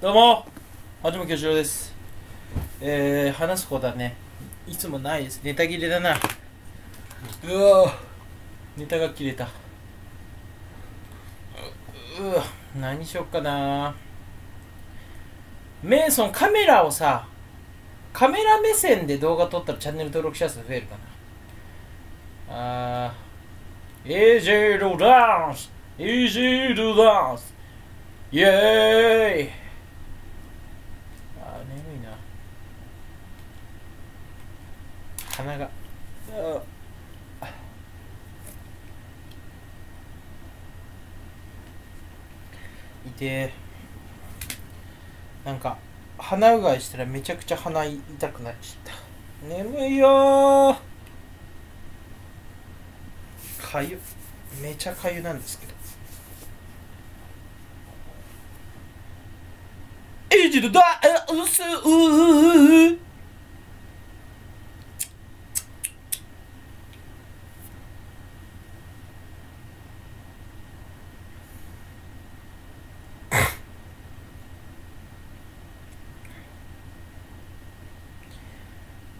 どうも。はじめきよしろです。えー、話すことはねいつもないです。ネタ切れだな。うわネタが切れた。ううわ何しよっかな。メイソンカメラをさカメラ目線で動画撮ったらチャンネル登録者数増えるかな。あー。AJ ロダンス。AJ ロダンス。イエーイあー眠いな。鼻が。あ。いてえ。なんか鼻うがいしたらめちゃくちゃ鼻痛くなっちゃった。眠いよかゆ。めちゃかゆなんですけど。エイジドダウスウ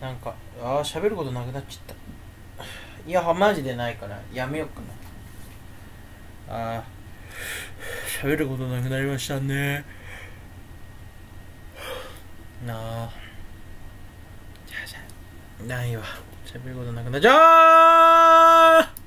なんかああ喋ることなくなっちゃった。いやマジでないから。やめようかな。ああ喋ることなくなりましたね。なあ。じゃあじゃあないわ。喋ることなくなっちゃう。